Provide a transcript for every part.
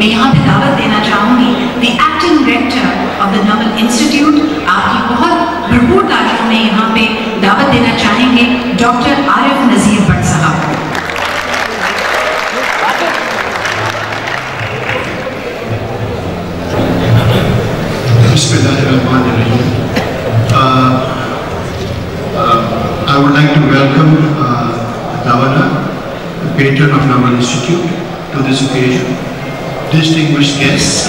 میں یہاں پہ دعوت دینا چاہوں گی. The acting director of the Noul institute آپ کی بہت بھرپور تعریف میں یہاں پہ دعوت دینا چاہیں گے. ڈاکٹر عارف نذیر بٹ صاحب. کو بسم اللہ الرحمن الرحیم I would like to welcome uh, Davana, the patron of Namal Institute, to this occasion. Distinguished guests,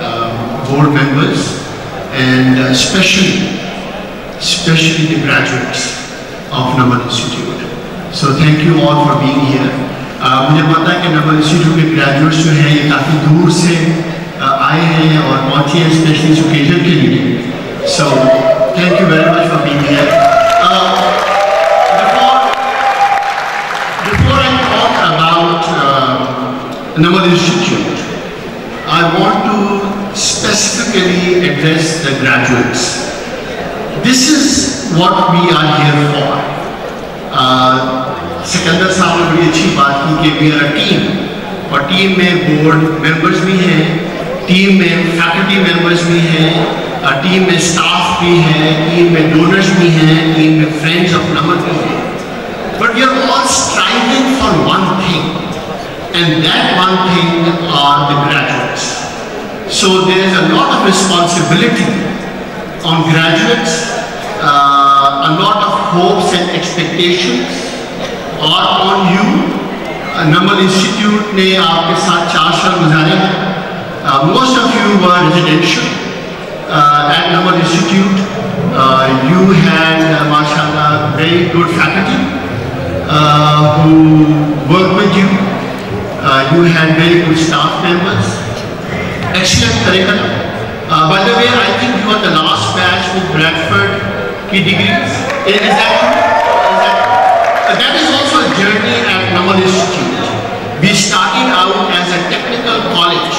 uh, board members, and uh, especially, especially the graduates of Namal Institute. So thank you all for being here. Uh, مجھے پتا ہے کہ Naml institute کے graduates جو ہیں یہ کافی دور سے آئے ہیں اور پہنچے ہیں اسپیشلی اس اوکیزن کے لیے so thank you very much for being here Before I talk about uh, Namal Institute, I want to specifically address the graduates. This is what we are here for. Uh, Sikandar صاحب نے بڑی اچھی بات کی کہ we are a team اور team میں board members بھی ہیں ٹیم میں فیکلٹی ممبرز بھی ہیں ٹیم میں سٹاف بھی ہیں ٹیم میں ڈونرز بھی ہیں ٹیم میں فرینڈز آف نمبر بھی ہیں but we are all striving for one thing And that one thing are the graduates. So there is a lot of responsibility on graduates, uh, a lot of hopes and expectations are on you. Uh, Institute ne aapke saath chaashar uh, Most of you were residential uh, at Number Institute. Uh, you had, uh, mashallah, very good faculty who worked with you. Uh, you had very good staff members, excellent curriculum. Uh, by the way, I think you are the last batch with Bradford key degrees. Eh, is, that true? Is that, that is also a journey at Namal Institute. We started out as a technical college.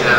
uh,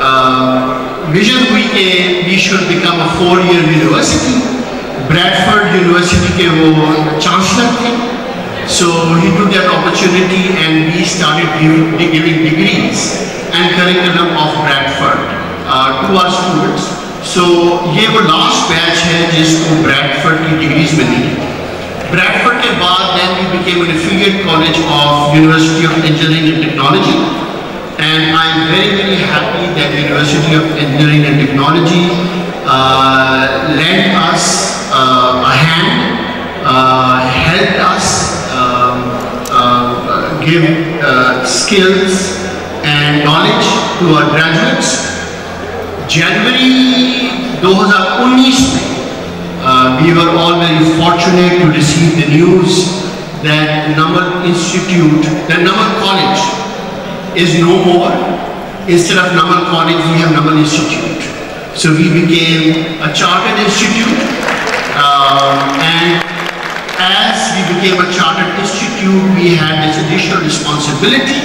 uh, vision we, uh, we should become a four-year university Bradford university کے وہ chancellor تھے so he to that opportunity and we started giving degrees and curriculum of Bradford to our students so یہ وہ last بیچ ہے جس کو Bradford کی degrees ملی بریڈفرڈ کے بعد then we became an affiliate college of university of engineering and technology and I am very very happy that university of engineering and technology land us Uh, a hand, uh, helped us um, uh, give skills and knowledge to our graduates. January 2019 uh, we were all very fortunate to receive the news that Namal Institute, the Namal College is no more. Instead of Namal College, we have Namal Institute. So we became a chartered institute uh, and as we became a chartered institute, we had this additional responsibility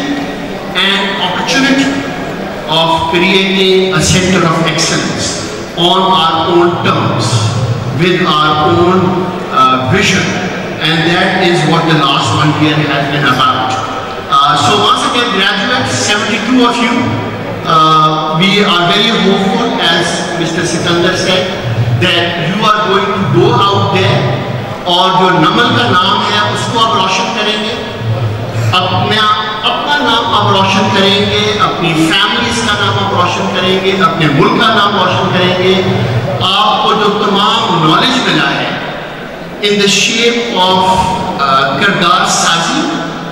and opportunity of creating a center of excellence on our own terms, with our own uh, vision. And that is what the last one year has been about. Uh, so once again, graduates, 72 of you, uh, we are very hopeful as اور جو نمل کا نام ہے اس کو آپ روشن کریں گے۔ اپنا اپنا نام آپ روشن کریں گے، اپنی فیملیز کا نام آپ روشن کریں گے، اپنے ملک کا نام روشن کریں گے۔ آپ کو جو تمام نالج ملا ہے ان دا شیپ آف کردار سازی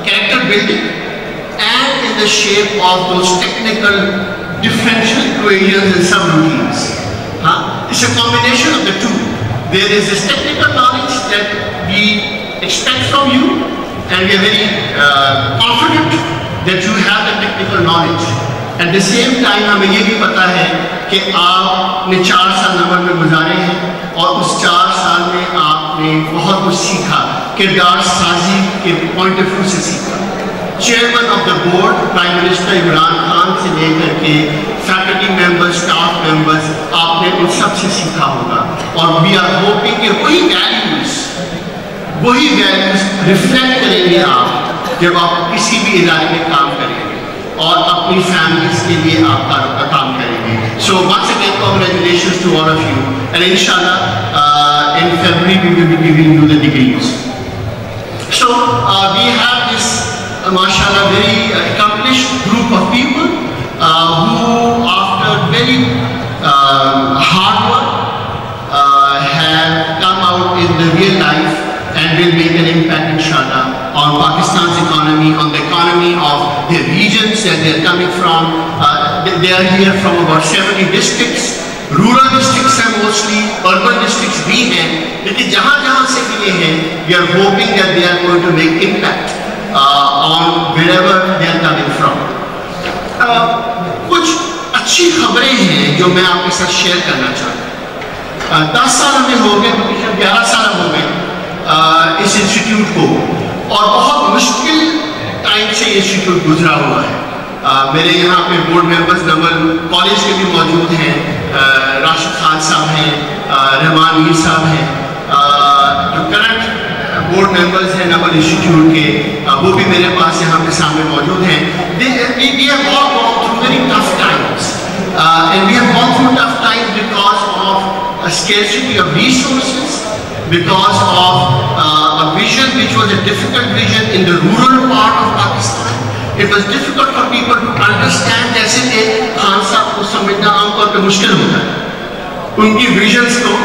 character building and in the shape of those technical differential equations and subroutines ہاں it's a combination of the two there is this technical expect from you and we are very uh, confident that you have the technical knowledge. At the same time, ہمیں یہ بھی پتا ہے کہ آپ نے چار سال نمبر میں گزارے ہیں اور اس چار سال میں آپ نے بہت کچھ سیکھا کردار سازی کے پوائنٹ آف ویو سے سیکھا chairman of the board prime minister Imran Khan سے لے کر کے فیکلٹی ممبر سٹاف ممبرز آپ نے ان سب سے سیکھا ہوگا اور وی آر ہوپنگ کہ وہی ویلیوز وہی ویلیوز ریفلیکٹ کریں گے آپ جب آپ کسی بھی ادارے میں کام کریں گے اور اپنی فیملیز کے لیے آپ کا کام کریں گے. So once again congratulation to all of you and ان شاء اللہ in February we will be giving you the degrees so we have this ماشاء اللہ very accomplish group of people who after very hard will make an impact inshallah on Pakistan's economy, on the economy of the regions that they are coming from. Uh, they, they are here from about 70 districts. Rural districts are mostly, urban districts bhi hain. Lekin jahan jahan se bhi ye hain, we are hoping that they are going to make impact uh, on wherever they are coming from. Uh, کچھ اچھی خبریں ہیں جو میں آپ کے ساتھ share کرنا چاہتا ہوں دس سال ہمیں ہو گئے پچھلے گیارہ سال ہو گئے اس انسٹیٹیوٹ کو۔ اور بہت مشکل ٹائم سے یہ انسٹیٹیوٹ گزرا ہوا ہے۔ میرے یہاں پہ بورڈ ممبرز نمبر کالج کے بھی موجود ہیں۔ راشد خان صاحب ہیں۔ رحمان میر صاحب ہیں۔ جو کرنٹ بورڈ ممبرز ہیں نمبر انسٹیٹیوٹ کے وہ بھی میرے پاس یہاں پہ سامنے موجود ہیں۔ We have gone through very tough times. and we have gone through tough times because of because of uh, a vision which was a difficult vision in the rural part of Pakistan. It was difficult for people to understand جیسے کہ خان صاحب کو سمجھنا عام طور پہ مشکل ہوتا ہے ان کی ویژنس کو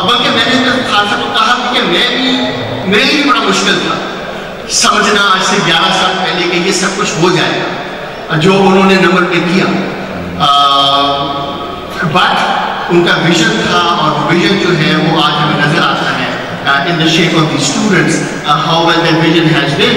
بلکہ میں نے خان صاحب کو کہا کہ میں بھی میرے لیے بڑا مشکل تھا سمجھنا آج سے گیارہ سال پہلے کہ یہ سب کچھ ہو جائے گا جو انہوں نے نمبر پہ کیا بٹ ان کا ویژن تھا اور ویژن جو ہے وہ آج ہمیں نظر آتا ہے uh, in the shape of these students, uh, how well their vision has been.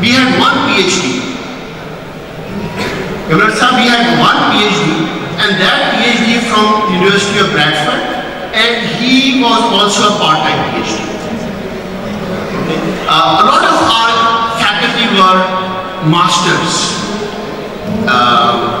we had one PhD. Sir, we had one PhD, and that PhD from University of Bradford, and he was also a part-time PhD. Uh, a lot of our faculty were masters. Uh,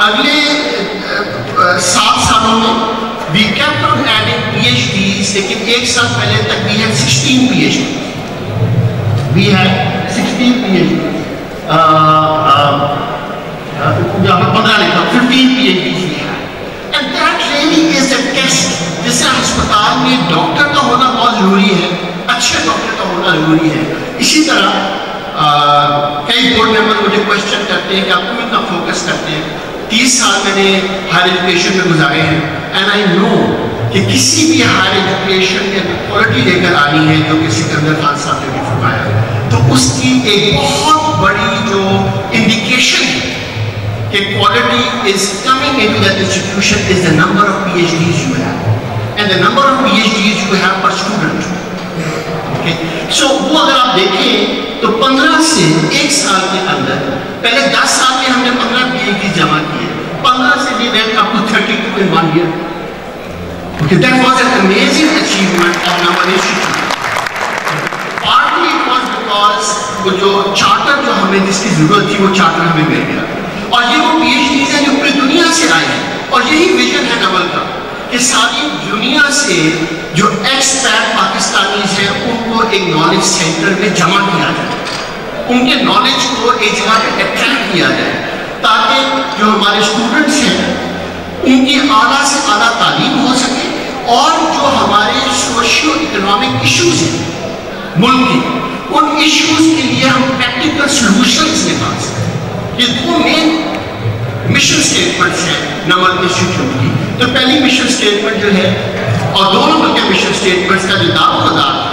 اگلے سات سالوں میں we kept on adding P H Ds لیکن ایک سال پہلے تک we had sixteen P H D we had sixteen P H D پندرہ لکھا fifteen P H Ds we had and that really is a test جس ہسپتال میں ڈاکٹر کا ہونا بہت ضروری ہے، اچھے ڈاکٹر کا ہونا ضروری ہے. اسی طرح کئی بورڈ ممبر مجھے کوشچن کرتے ہیں کہ آپ کیوں اتنا فوکس کرتے ہیں؟ تیس سال میں نے ہائر ایجوکیشن میں گزارے ہیں۔ اینڈ آئی نو کہ کسی بھی ہائر ایجوکیشن میں کوالٹی لے کر آنی ہے جو کہ سکندر خان صاحب نے بھی فرمایا ہے۔ تو اس کی ایک بہت بڑی جو انڈیکیشن ہے کہ quality is coming in that institution is the number of P H Ds you have and the number of P H Ds you have per student so وہ اگر آپ دیکھیں تو پندرہ سے ایک سال کے اندر پہلے دس سال میں ہم نے پندرہ پی ایچ ڈی جمع کیے پندرہ سے بھی wait up to thirty two in one year Okay, that was an amazing achievement of our institute. Partly it was because وہ جو چارٹر جو ہمیں جس کی ضرورت تھی وہ چارٹر ہمیں مل گیا۔ اور یہ وہ پی ایچ ڈیز ہیں جو پوری دنیا سے آئے ہیں۔ اور یہی ویژن ہے نول کا کہ ساری دنیا سے جو ایکسپیٹ پاکستانیز ہیں ان ایک نالج سینٹر میں جمع کیا جائے۔ ان کے نالج کو ایک جگہ پہ اٹریکٹ کیا جائے تاکہ جو ہمارے اسٹوڈنٹس ہیں، ان کی اعلیٰ سے اعلیٰ تعلیم ہو سکے اور جو ہمارے سوشیو اکنامک ایشوز ہیں ملک کی ان ایشوز کے لیے ہم پریکٹیکل سلوشنز نکال سکیں یہ دو مین مشن سٹیٹمنٹس ہیں نمبر انسٹیٹیوٹ کی۔ تو پہلی مشن سٹیٹمنٹ جو ہے اور دو نمبر کے مشن سٹیٹمنٹس کا جو دار و مدار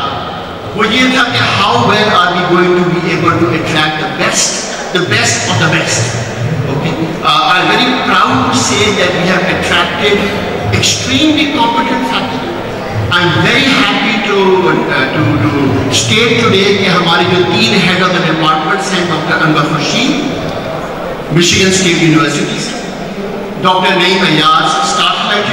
How well are we going to be able to attract the best, the best of the best. Okay. Uh, I'm very proud to say that we have attracted extremely competent faculty. I'm very happy to, uh, to, to state today that our three head of the departments are Doctor Anwar Khurshid Michigan State University; Doctor Naeem Ayaz, Ayaz Strathclyde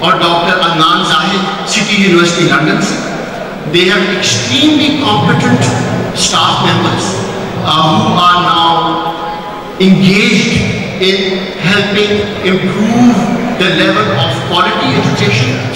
Doctor doctor Adnan City University London. They have extremely competent staff members uh, who are now engaged in helping improve the level of quality education.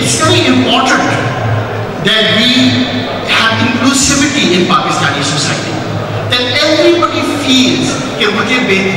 it's very important that we have inclusivity in Pakistani society. That everybody feels that we are being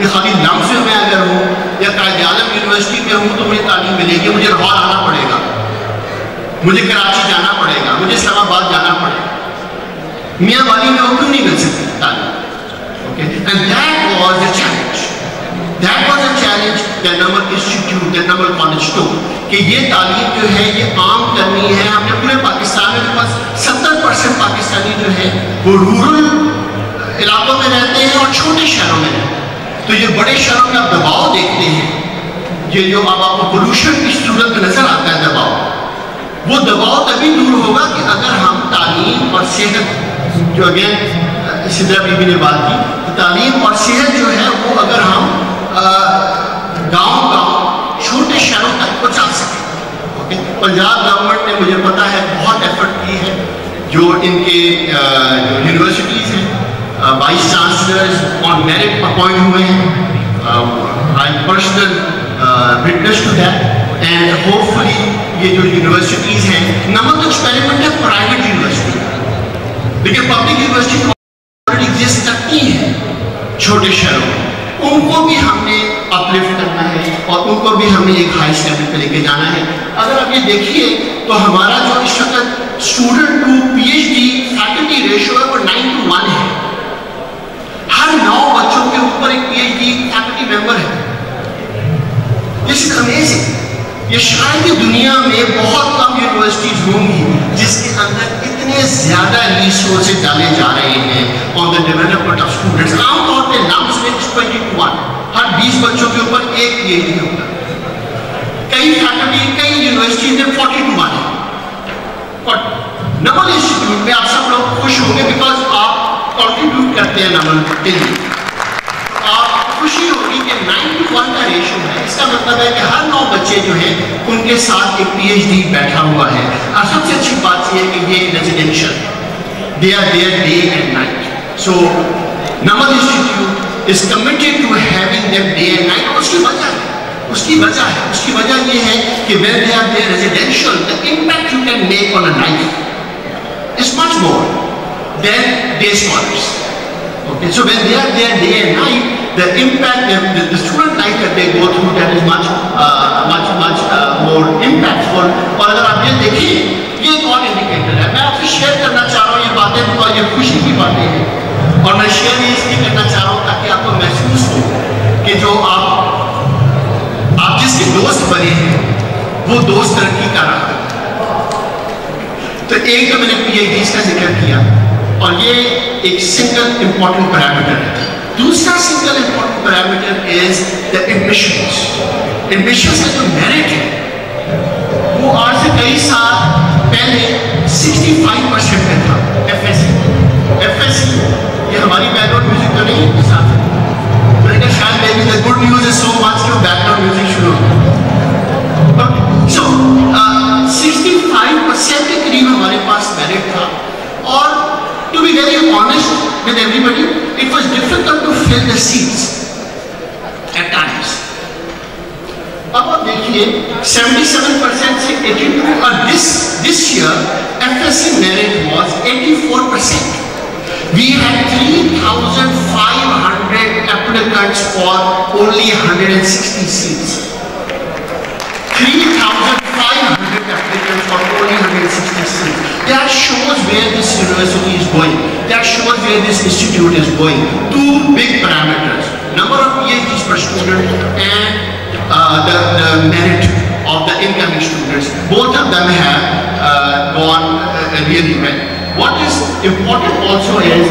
یا خالی لمس میں اگر ہوں یا قائد عالم university میں ہوں تو مجھے تعلیم ملے گی مجھے لاہور آنا پڑے گا مجھے کراچی جانا پڑے گا مجھے اسلام آباد جانا پڑے گا۔ میاں والی میں وہ کیوں نہیں مل سکتی تعلیم۔ Okay? And that was the challenge. That was a challenge that Namal Institute, that Namal College کہ یہ تعلیم جو ہے یہ عام کرنی ہے۔ ہم نے پورے پاکستان میں پاس ستر پرسنٹ پاکستانی جو ہے وہ رورل علاقوں میں رہتے ہیں اور چھوٹے شہروں میں رہتے ہیں۔ تو یہ بڑے شہروں میں آپ دباؤ دیکھتے ہیں۔ یہ جو اب آپ کو پولوشن کی صورت میں نظر آتا ہے دباؤ، وہ دباؤ تبھی دور ہوگا کہ اگر ہم تعلیم اور صحت جو اگین سدرا بی بی نے بات کی تعلیم اور صحت جو ہے وہ اگر ہم گاؤں گاؤں چھوٹے شہروں تک پہنچا سکیں۔ پنجاب گورنمنٹ نے مجھے پتا ہے بہت ایفرٹ کی ہے، جو ان کے جو یونیورسٹیز ہیں vice chancellors on merit appoint ہوئے ہیں I personal witness to that and hopefully یہ جو یونیورسٹیز ہیں نمک ایکسپیریمنٹ ہے پرائیویٹ یونیورسٹی لیکن پبلک یونیورسٹی ایگزسٹ کرتی ہیں چھوٹے شہروں میں ان کو بھی ہم نے اپلفٹ کرنا ہے اور ان کو بھی ہم نے ایک ہائی اسٹینڈرڈ پہ لے کے جانا ہے اگر آپ یہ دیکھیے تو ہمارا جو اس وقت student to P H D faculty ratio ہے وہ نائن ٹو ون ہے ہر نو بچوں کے اوپر ایک P H D faculty member ہے دس امیزنگ یہ شاید دنیا میں بہت کم یونیورسٹیز ہوں گی جس کے اندر اتنے زیادہ ریسورسز ڈالے جا رہے ہیں on the development of students عام طور پہ نمس میں ٹوینٹی ٹو ون ہر بیس بچوں کے اوپر ایک پی ایچ ڈی ہوتا ہے۔ کئی فیکلٹی کئی یونیورسٹیز میں فورٹی ٹو ون ہے نمل انسٹیٹیوٹ میں آپ سب لوگ خوش ہوں گے بیکاز آپ کنٹریبیوٹ کرتے ہیں نمل کے لیے آپ خوشی ہوگی کہ نائن ٹو ون کا ریشو ہے اس کا مطلب ہے کہ ہر نو بچے جو ہیں ان کے ساتھ ایک پی ایچ ڈی بیٹھا ہوا ہے۔ اور سب سے اچھی بات یہ ہے کہ یہ residential they are there day and night so Namal institute is committed to having them day and night اور اس کی وجہ ہے اس کی وجہ ہے اس کی وجہ یہ ہے کہ when they are there residential the impact you can make on a life is much more than day scholars Okay, so when they are there day and night, the impact, the, the, the student life that they go through, that is much, uh, much, much uh, more impactful. اور اگر آپ یہ دیکھیں یہ ایک اور indicator ہے میں آپ سے شیئر کرنا چاہ رہا ہوں یہ باتیں بہت یہ خوشی کی باتیں ہیں اور میں شیئر یہ اس لیے کرنا چاہ رہا ہوں تاکہ آپ کو محسوس ہو کہ جو آپ آپ جس کے دوست بنے ہیں وہ دوست ترقی کر رہا ہے تو ایک تو میں نے پی ایچ ڈیز کا ذکر کیا اور یہ ایک سنگل امپورٹنٹ پیرامیٹر ہے دوسرا single important parameter is the admissions admissions کا جو میرٹ ہے وہ آج سے کئی سال پہلے سکسٹی فائیو پرسینٹ پہ تھا F S C F S C یہ ہماری بیک گراؤنڈ میوزک تو نہیں ہے ساتھ میں نے کہا شاید میں بھی گڈ نیوز ہے سو مچ کہ بیک گراؤنڈ میوزک شروع ہو سو سکسٹی فائیو پرسینٹ کے قریب ہمارے پاس میرٹ تھا اور to to fill the seats at times. Baba, dekhiye, 77% se 82, this, this year, FSC merit was 84%. We had 3,500 applicants for only 160 seats. 3,500. There taken for That shows where this university is going. That shows where this institute is going. Two big parameters. Number of PhDs per student and uh, the, the merit of the incoming students. Both of them have uh, gone uh, really well. What is important also is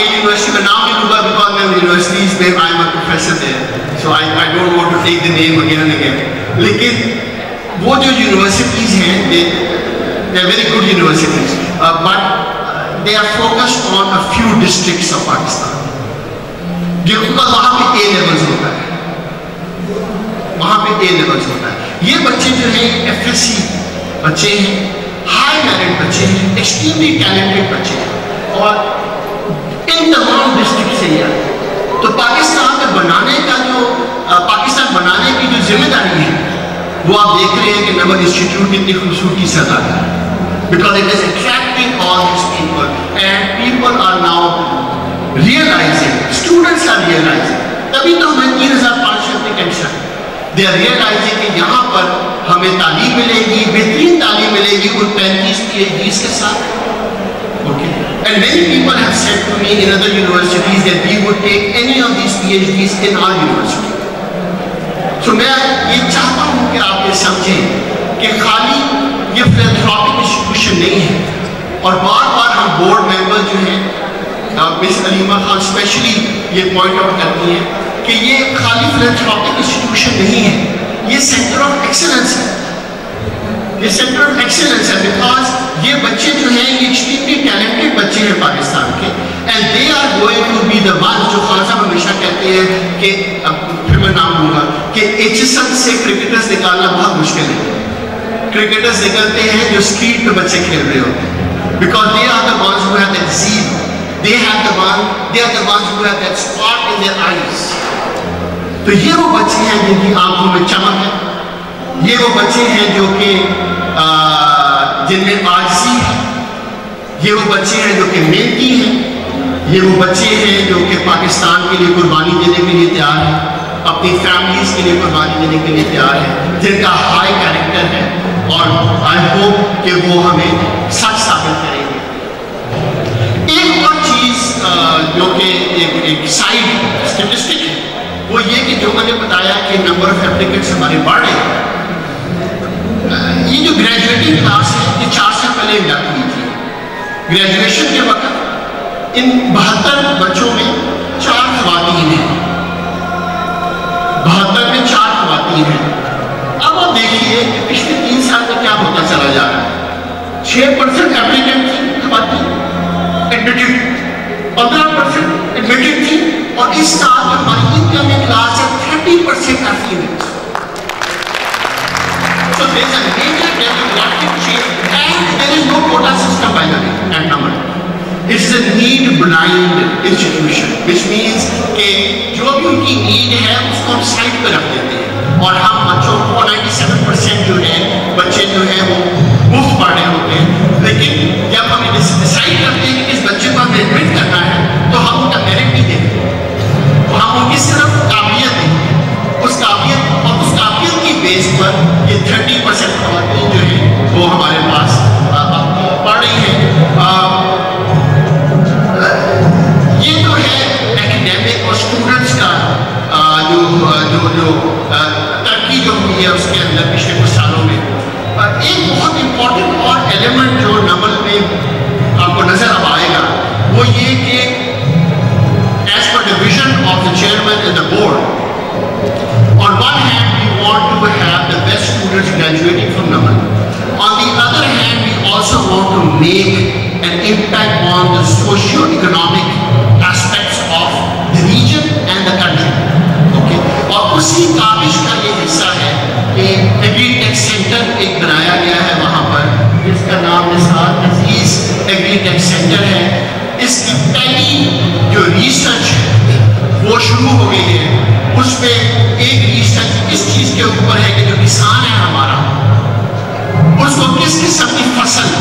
رہے ہیں آگے university میں نام نہیں لوں گا because میں universities میں I am a professor they so I I don't want to take the name again and again لیکن وہ جو یونیورسٹیز ہیں they they very good universities but they are focused on a few districts of Pakistan جو ان کا وہاں پہ A levels ہوتا ہے وہاں پہ اے لیولس ہوتا ہے یہ بچے جو ہیں ایف ایس سی بچے ہیں ہائی میرٹ بچے ہیں ایکسٹریملی ٹیلنٹڈ بچے ہیں اور ان تمام ڈسٹرکٹ سے یہ آتے تو پاکستان میں بنانے کا جو پاکستان بنانے کی جو ذمہ داری ہے، وہ آپ دیکھ رہے ہیں کہ نمبر انسٹیٹیوٹ کتنی خوبصورتی سے ادا کر ہے because it is attracting all these people and people are now realizing students are realizing تبھی تو ہمیں تین ہزار پانچ سو اپنے اپلیکینٹس دے آر ریئلائزنگ کہ یہاں پر ہمیں تعلیم ملے گی بہترین تعلیم ملے گی ان پینتیس پی ایچ ڈیز کے ساتھ And many people have said to me in other universities that we would take any of these PhDs in our university. So میں یہ چاہتا ہوں کہ آپ یہ سمجھیں کہ خالی یہ فلانتھراپک انسٹیٹیوشن نہیں ہے اور بار بار ہم بورڈ ممبر جو ہیں مس علیمہ خان اسپیشلی یہ پوائنٹ آؤٹ کرتی ہیں کہ یہ خالی فلانتھراپک انسٹیٹیوشن نہیں ہے یہ سینٹر آف ایکسلنس ہے یہ سینٹر آف ایکسلنس ہے بیکاز یہ بچے جو ہیں، یہ ایکسٹریملی ٹیلنٹڈ بچے ہیں پاکستان کے۔ And they are going to be the one جو خان صاحب ہمیشہ کہتے ہیں کہ پھر میں نام لوں گا، کہ ایچ ایس ایل سے کرکٹرز نکالنا بہت مشکل ہے۔ کرکٹرز نکلتے ہیں جو اسٹریٹ پہ بچے کھیل رہے ہوتے ہیں۔ Because they are the ones who have that zeal they have the one they are the ones who have that spot in their eyes تو یہ وہ بچے ہیں جن کی آنکھوں میں چمک ہے۔ یہ وہ بچے ہیں جو کہ جن میں آجزی ہے۔ یہ وہ بچے ہیں جو کہ محنتی ہیں۔ یہ وہ بچے ہیں جو کہ پاکستان کے لیے قربانی دینے کے لیے تیار ہیں۔ اپنی فیملیز کے لیے قربانی دینے کے لیے تیار ہیں۔ جن کا ہائی کیریکٹر ہے۔ اور آئی ہوپ کہ وہ ہمیں سچ ثابت کریں گے۔ ایک اور چیز جو کہ ایک سائڈ اسٹیٹسٹک ہے، وہ یہ کہ جو میں نے بتایا کہ نمبر آف اپلیکینٹس ہمارے بڑھ رہے ہیں۔ گریجویٹنگ کلاس ہے یہ چار سال پہلے انڈکٹ ہوئی تھی۔ گریجویشن کے وقت ان بہتر بچوں میں چار خواتین ہیں۔ بہتر میں چار خواتین ہیں۔ اب آپ دیکھیے کہ پچھلے تین سال میں کیا ہوتا چلا جا رہا ہے۔ چھ پرسنٹ اپلیکینٹ تھی، خواتین۔ ایڈمیٹڈ پندرہ پرسنٹ ایڈمیٹڈ تھی اور اس سال ہماری انکم کلاس ہے، تھرٹی پرسنٹ ہے So there is a major demographic change and there is no quota system by the way at number. It is a need blind institution which means کہ جو بھی ان کی need ہے اس کو ہم side پہ رکھ دیتے ہیں اور ہم بچوں کو 97% جو ہے بچے جو ہیں وہ on the socio-economic aspects of the region and the country. Okay? اور اسی کابش کا یہ حصہ ہے کہ ایگری ٹیک سینٹر ایک بنایا گیا ہے وہاں پر، جس کا نام نثار عزیز ایگری ٹیک سینٹر ہے اس کی پہلی جو ریسرچ ہے، وہ شروع ہو گئی ہے اس پہ ایک ریسرچ اس چیز کے اوپر ہے کہ جو کسان ہے ہمارا، اس کو کس قسم کی فصل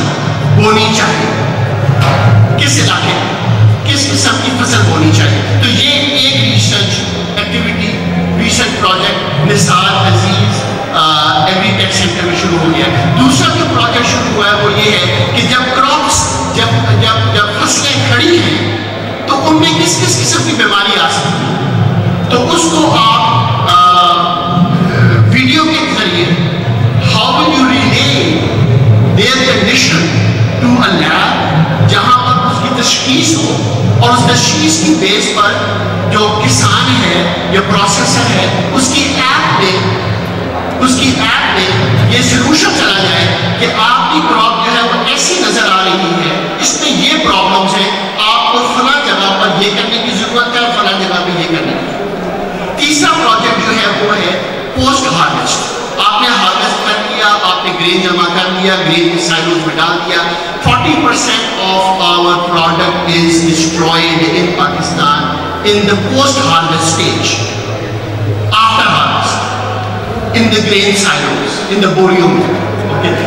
بونی چاہیے کس علاقے کس قسم کی فصل ہونی چاہیے؟ تو یہ ایک research activity research project Nisar, Aziz agri tech centre میں شروع ہو گیا۔ دوسرا جو پروجیکٹ شروع ہوا ہے وہ یہ ہے کہ جب کراپس جب جب جب فصلیں کھڑی ہیں، تو ان میں کس کس قسم کی بیماری آ سکتی ہے؟ تشخیص ہو اور اس تشخیص کی بیس پر جو کسان ہے یا پروسیسر ہے، اس کی ایپ پہ اس کی ایپ پہ یہ سلوشن چلا جائے کہ آپ کی کراپ جو ہے وہ ایسی نظر آ رہی ہے۔ اس میں یہ پرابلمس ہیں، آپ کو فلاں جگہ پر یہ کرنے کی ضرورت ہے فلاں جگہ پہ یہ کرنے کی تیسرا پروجیکٹ جو ہے وہ ہے پوسٹ ہارویسٹ آپ نے ہارویسٹ کر دیا، آپ نے گرین جمع کر دیا گرین سائلوز میں ڈال دیا۔ Forty percent is destroyed in Pakistan in the post-harvest stage, after harvest, in the grain silos, in the borium. Okay,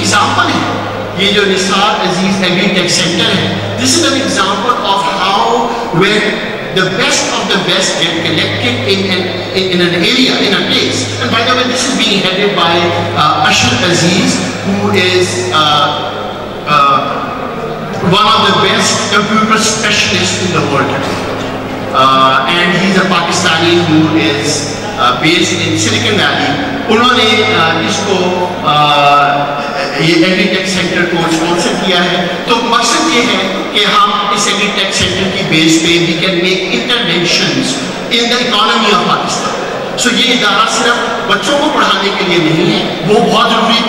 example, this is Nisar Aziz agri tech centre the best of the best get collected in an, in, in, an area, in a place. And by the way, this is being headed by uh, Ashur Aziz, who is uh, Uh, one of the best computer specialists in the world. Uh, and he's a Pakistani who is uh, based in Silicon Valley. انہوں نے اس کو یہ agri tech centre کو sponsor کیا ہے تو مقصد یہ ہے کہ ہم اس ایگری ٹیک سینٹر کی بیس پہ we can make interventions in the economy of Pakistan so یہ ادارہ صرف بچوں کو پڑھانے کے لیے نہیں ہے وہ بہت ضروری ہے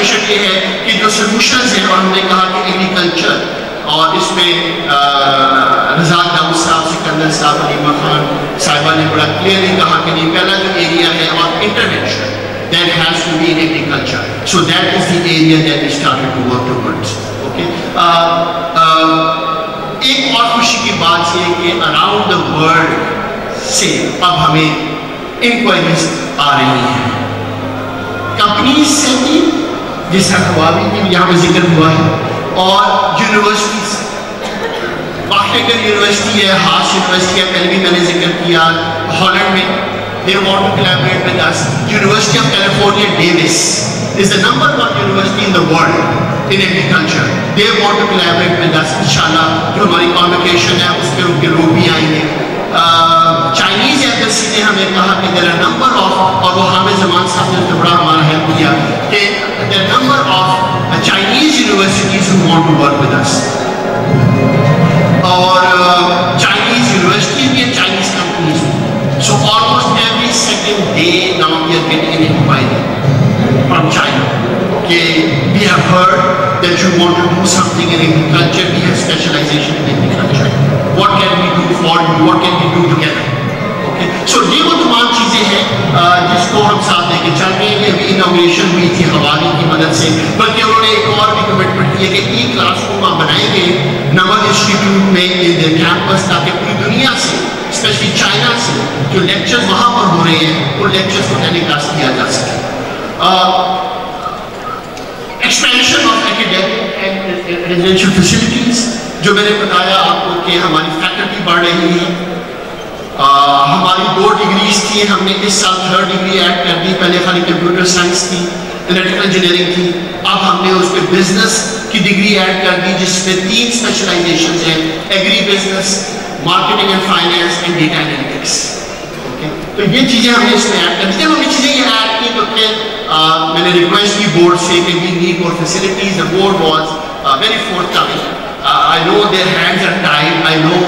دوسرا یہ ہے کہ جو سلوشنز ہیں اور ہم نے کہا کہ ایگریکلچر اور اس میں رضا داؤد صاحب سکندر صاحب علیمہ خان صاحبہ نے بڑا کلیئرلی کہا کہ نہیں پہلا جو ایریا ہے اور intervention that has to be in agriculture. So that is the area that we started to work towards. Okay. Uh, uh, ایک اور خوشی کی بات یہ کہ اراؤنڈ دا ورلڈ سے اب ہمیں انکوائریز آ رہی ہیں کمپنیز سے بھی جس کا بھی یہاں پہ ذکر ہوا ہے اور یونیورسٹیز واقعیٹن یونیورسٹی ہے ہارس یونیورسٹی ہے پہلے بھی میں نے ذکر کیا ہالینڈ میں there want to collaborate with us university of California Davis is the number one university in the world in agriculture there want to collaborate with us انشاءاللہ جو ہماری کانوکیشن ہے اس پہ ان کے لوگ بھی آئیں گے چائنیز ایمبیسی نے ہمیں کہا کہ there are number of اور وہ حامد زمان صاحب نے بڑا ہمارا ہیلپ کیا کہ there are number of Chinese universities who want to work with us اور Chinese universities بھی ہیں Chinese companies So almost every second day now we are getting an inquiry from China. Okay, we have heard that you want to do something in agriculture, we have specialization in agriculture. What can we do for you? What can we do together? Okay, so یہ وہ تمام چیزیں ہیں جس کو ہم ساتھ لے کے چل رہے ہیں ابھی انوگریشن ہوئی تھی حوالی کی مدد سے۔ بلکہ انہوں نے ایک اور بھی کمٹمنٹ کی ہے کہ ای کلاس روم بنائیں گے نمک انسٹیٹیوٹ میں کیمپس تاکہ پوری دنیا سے اسپیشلی چائنا سے جو لیکچرز وہاں پر ہو رہے ہیں ان لیکچرز کو ٹیلی کاسٹ کیا جا سکے۔ ایکسپینشن آف ریزیڈینشیل فیسلٹیز جو میں نے بتایا آپ کو کہ ہماری فیکلٹی بڑھ رہی ہے ہماری دو ڈگریز تھی، ہم نے اس سال تھرڈ ڈگری ایڈ کر دی، پہلے خالی کمپیوٹر سائنس تھی الیکٹریکل انجینئرنگ تھی۔ اب ہم نے اس پہ بزنس کی ڈگری ایڈ کر دی، جس میں تین اسپیشلائزیشنز ہیں agribusiness marketing and finance and data analytics تو یہ چیزیں ہم نے اس میں ایڈ کر دی۔ ہم نے چیزیں یہ ایڈ کی تو پھر میں نے ریکویسٹ کی بورڈ سے کہ we need more facilities the board was very forthcoming I know their hands are tight I know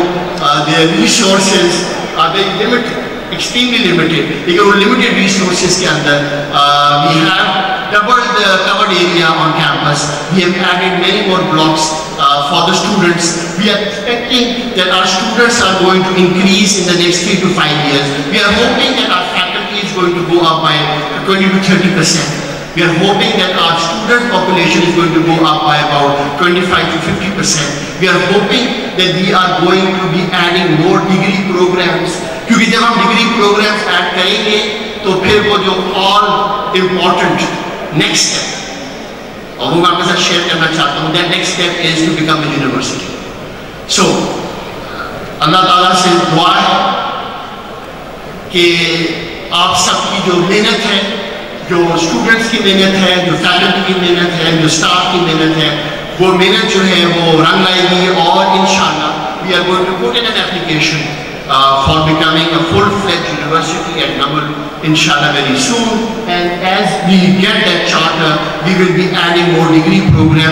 their resources are very limited, extremely limited. Because limited resources can uh, we have doubled the covered area on campus. We have added many more blocks uh, for the students. We are expecting that our students are going to increase in the next three to five years. We are hoping that our faculty is going to go up by 20 to 30 percent. We are hoping that our student population is going to go up by about 25 to 50 percent. We are hoping that we are going to be adding more degree programs. کیونکہ جب ہم degree programmes add کریں گے تو پھر وہ جو اور امپورٹنٹ نیکسٹ اسٹیپ اور وہ میں آپ کے ساتھ شیئر کرنا چاہتا ہوں that next step is to become a university so اللہ تعالیٰ سے دعا ہے کہ آپ سب کی جو اسٹوڈنٹس کی محنت ہے جو فیکلٹی کی محنت ہے جو اسٹاف کی محنت ہے وہ محنت جو ہے وہ رنگ لائے گی اور ان شاء اللہ we are going to put an application uh, for becoming a full-fledged university at Namal, inshallah, very soon. And as we get that charter, we will be adding more degree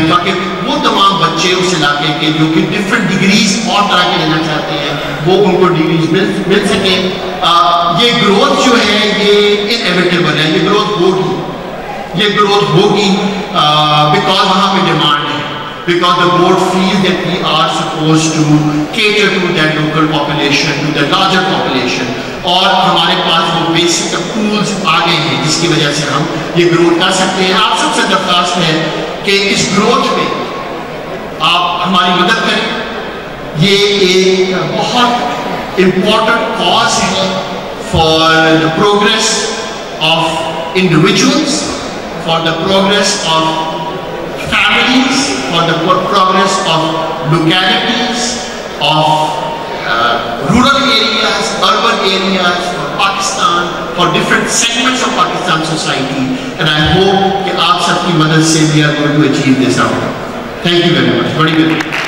تاکہ وہ تمام بچے اس علاقے کے جو کہ ڈفرینٹ ڈگریز اور طرح کے لینا چاہتے ہیں وہ ان کو ڈگریز مل مل سکیں۔ یہ گروتھ جو ہے یہ انیویٹیبل ہے۔ یہ گروتھ ہوگی۔ یہ گروتھ ہوگی بیکاز وہاں پہ ڈیمانڈ ہے۔ Because the board feels that we are supposed to cater to that local population, to the larger population. اور ہمارے پاس وہ بیسک ٹولز آ گئے ہیں جس کی وجہ سے ہم یہ گروتھ کر سکتے ہیں۔ آپ سب سے درخواست ہے کہ اس گروتھ میں ہماری مدد کریں یہ ایک بہت امپورٹنٹ کاز ہے for the progress of individuals for the progress of families for the progress of localities of rural areas urban areas for Pakistan for different segments of Pakistan society and I hope کہ آپ سب کی مدد سے we are going to achieve this out Thank you very much. Very good.